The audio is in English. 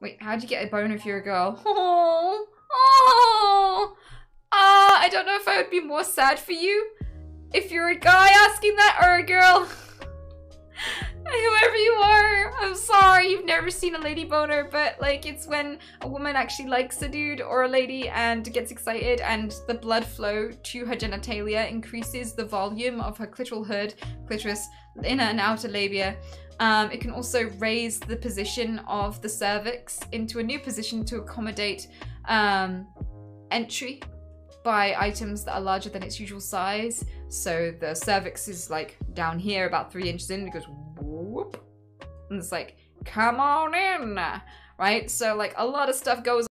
Wait, how'd you get a boner if you're a girl? Oh, oh, ah, I don't know if I would be more sad for you if you're a guy asking that or a girl. Whoever you are, I'm sorry you've never seen a lady boner, but like it's when a woman actually likes a dude or a lady and gets excited and the blood flow to her genitalia increases the volume of her clitoral hood, clitoris, inner and outer labia. Um, it can also raise the position of the cervix into a new position to accommodate um, entry by items that are larger than its usual size. So the cervix is like down here, about three inches in, it goes whoop. And it's like, come on in, right? So like a lot of stuff goes